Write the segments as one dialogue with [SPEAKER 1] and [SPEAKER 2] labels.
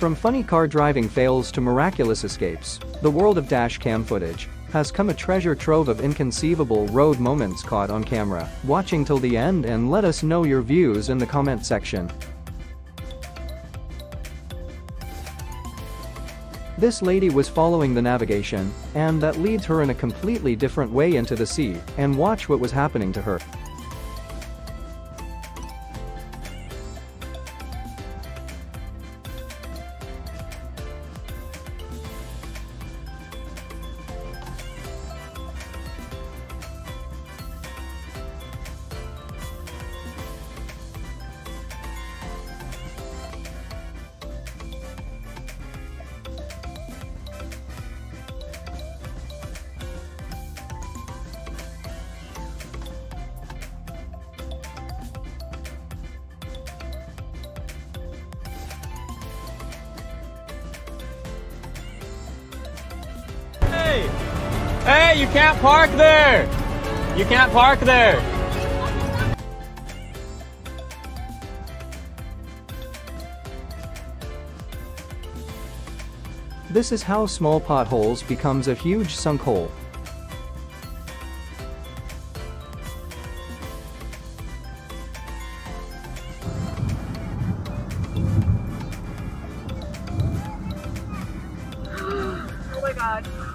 [SPEAKER 1] From funny car driving fails to miraculous escapes, the world of dash cam footage has come a treasure trove of inconceivable road moments caught on camera. Watching till the end and let us know your views in the comment section. This lady was following the navigation, and that leads her in a completely different way into the sea, and watch what was happening to her.
[SPEAKER 2] Hey, you can't park there! You can't park there!
[SPEAKER 1] This is how small potholes becomes a huge sunk hole.
[SPEAKER 3] Oh my god.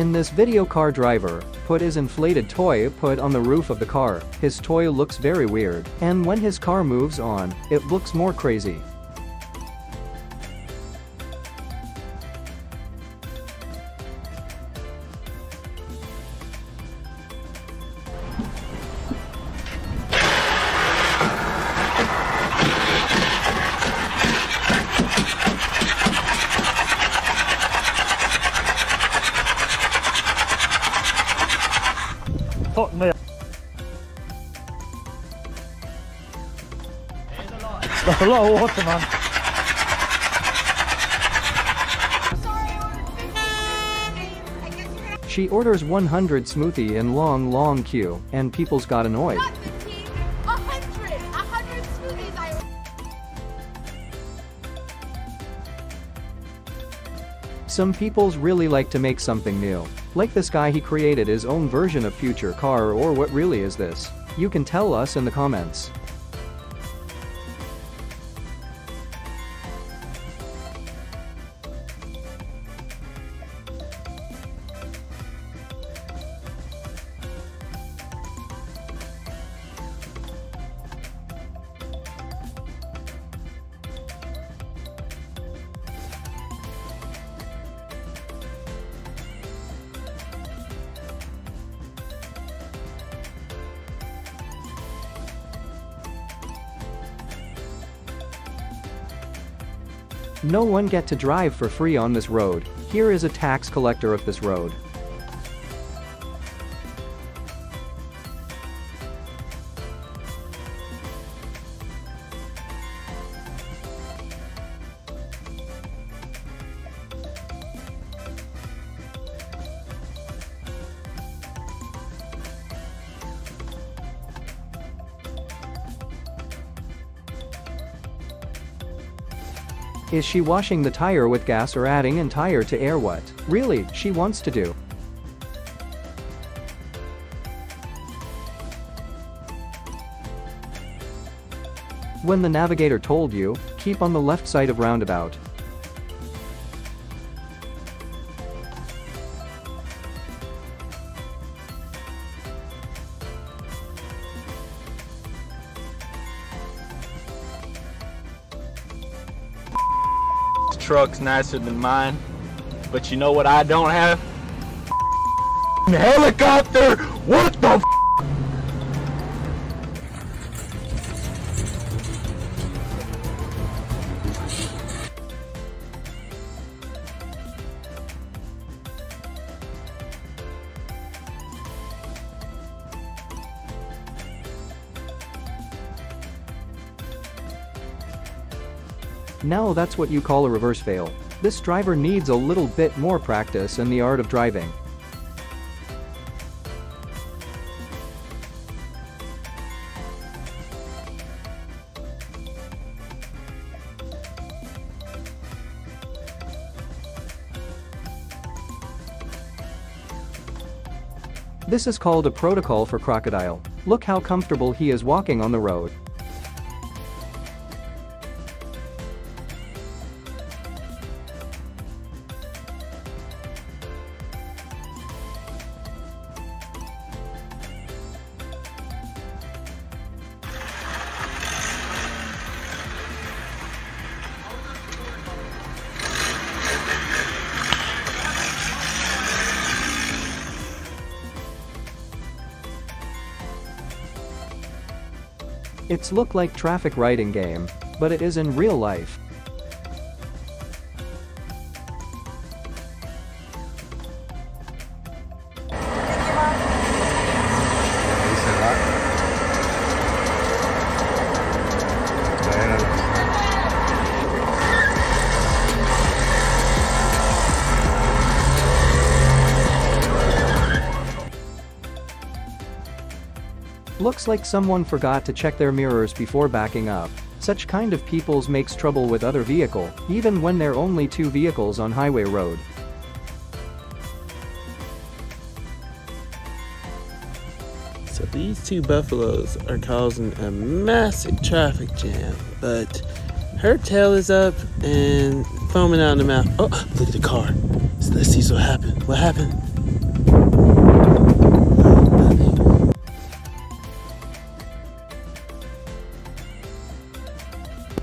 [SPEAKER 1] In this video car driver put his inflated toy put on the roof of the car. His toy looks very weird, and when his car moves on, it looks more crazy.
[SPEAKER 4] There's a lot of water, man.
[SPEAKER 1] She orders 100 smoothie in long long queue, and people's got annoyed.
[SPEAKER 3] Not 15, 100. 100 smoothies I
[SPEAKER 1] Some peoples really like to make something new. Like this guy he created his own version of future car or what really is this? You can tell us in the comments. No one get to drive for free on this road. Here is a tax collector of this road. Is she washing the tire with gas or adding in tire to air what? Really, she wants to do. When the navigator told you, keep on the left side of roundabout.
[SPEAKER 2] Truck's nicer than mine, but you know what I don't have? Helicopter! What the
[SPEAKER 1] Now that's what you call a reverse fail. This driver needs a little bit more practice in the art of driving. This is called a protocol for crocodile. Look how comfortable he is walking on the road. It's look like traffic writing game, but it is in real life. Looks like someone forgot to check their mirrors before backing up. Such kind of peoples makes trouble with other vehicle, even when there only two vehicles on highway road.
[SPEAKER 5] So these two buffaloes are causing a massive traffic jam, but her tail is up and foaming out in the mouth. Oh, look at the car. So let's see what happened. What happened?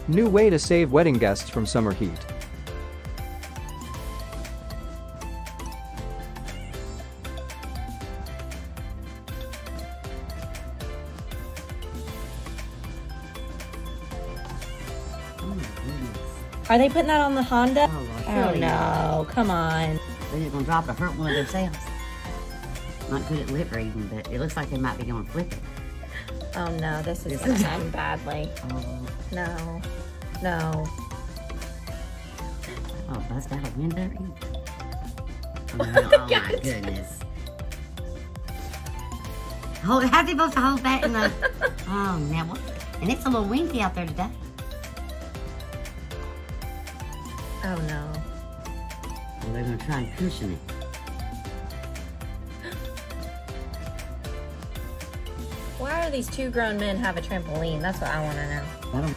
[SPEAKER 1] New way to save wedding guests from summer heat.
[SPEAKER 6] Are they putting that on the Honda?
[SPEAKER 7] Oh, well,
[SPEAKER 6] Oh
[SPEAKER 7] surely
[SPEAKER 6] no, come on.
[SPEAKER 7] They're just gonna drop it, hurt one of themselves. Not good at lip reading, but it looks like they might be gonna flip it.
[SPEAKER 6] Oh no, this is
[SPEAKER 7] This
[SPEAKER 6] gonna
[SPEAKER 7] is-
[SPEAKER 6] end badly.
[SPEAKER 7] Oh,
[SPEAKER 6] No, no.
[SPEAKER 7] oh, bust out a window. Oh, oh my oh goodness. Hold, how's he supposed to hold that in the? Oh, now what? And it's a little windy out there today.
[SPEAKER 6] Oh no.
[SPEAKER 7] Well, they're gonna try and cushion it.
[SPEAKER 6] Why are these two grown men have a trampoline? That's what I want to know.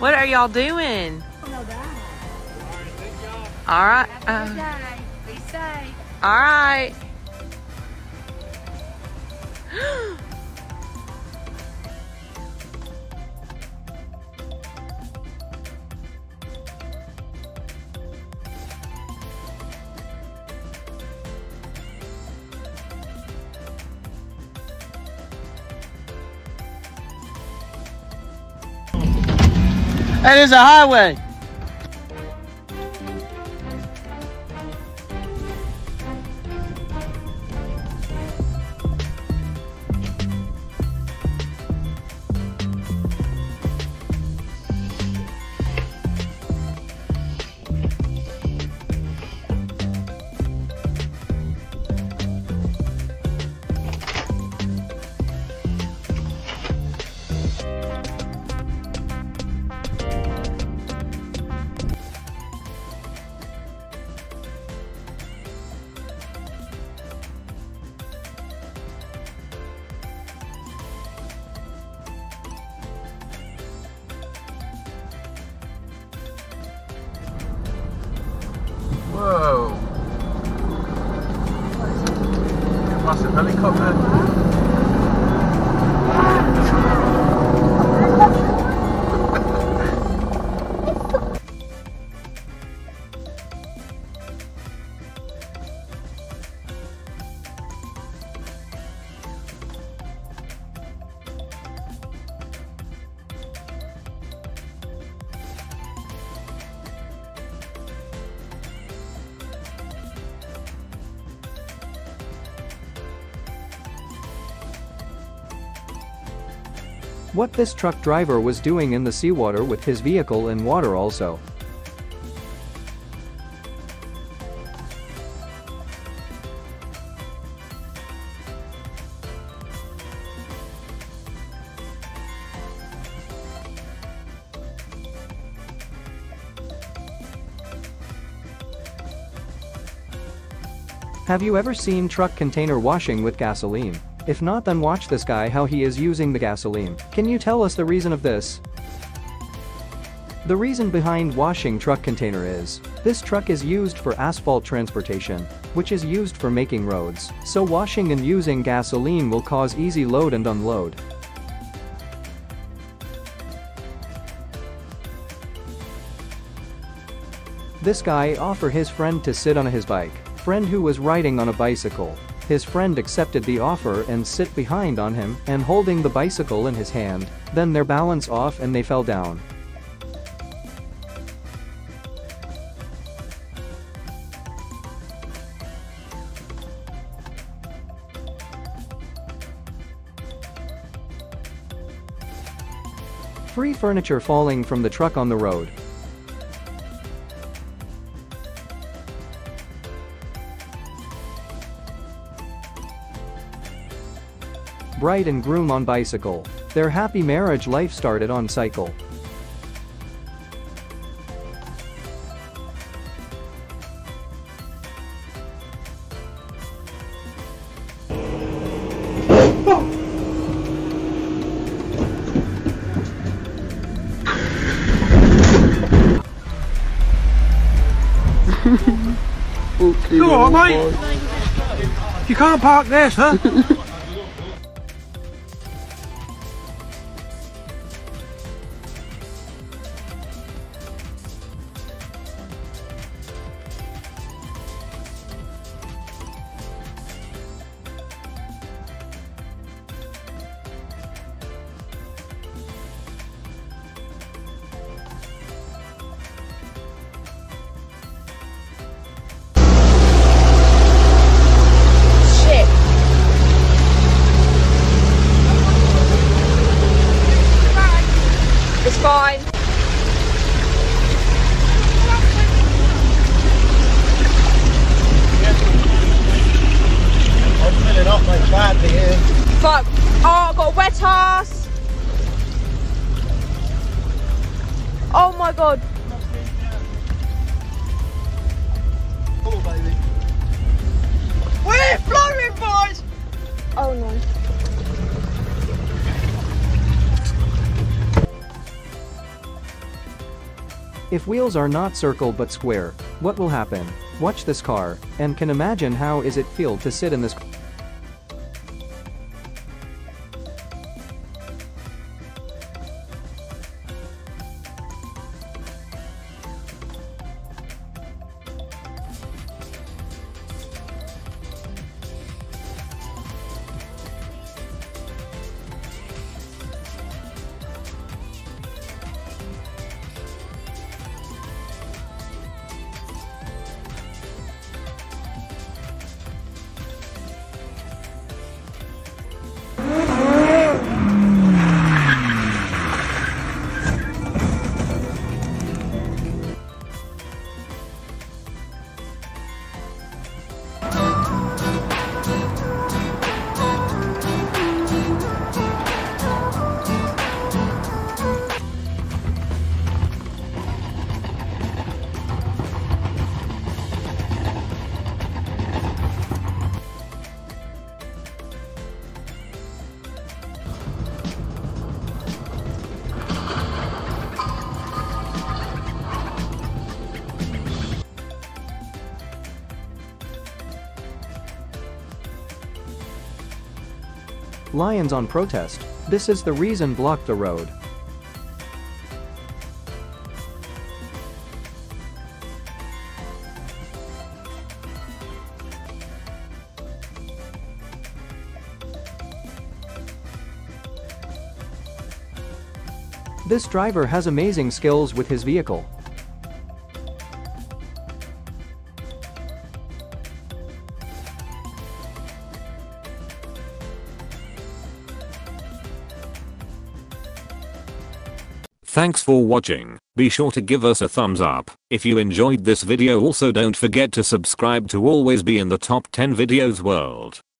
[SPEAKER 8] What are y'all doing? All right. Uh, all right.
[SPEAKER 5] That is a highway.
[SPEAKER 1] What this truck driver was doing in the seawater with his vehicle in water also. Have you ever seen truck container washing with gasoline? If not then watch this guy how he is using the gasoline. Can you tell us the reason of this? The reason behind washing truck container is, this truck is used for asphalt transportation, which is used for making roads, so washing and using gasoline will cause easy load and unload. This guy offer his friend to sit on his bike, friend who was riding on a bicycle. His friend accepted the offer and sit behind on him and holding the bicycle in his hand, then their balance off and they fell down. Free furniture falling from the truck on the road. Bride and groom on bicycle. Their happy marriage life started on cycle.
[SPEAKER 5] Okay,
[SPEAKER 4] right, mate? You can't park there, sir.
[SPEAKER 1] If wheels are not circle but square, what will happen? Watch this car, and can imagine how is it feel to sit in this Lions on protest. This is the reason block the road. This driver has amazing skills with his vehicle.
[SPEAKER 9] Thanks for watching. Be sure to give us a thumbs up if you enjoyed this video also don't forget to subscribe to always be in the top 10 videos world.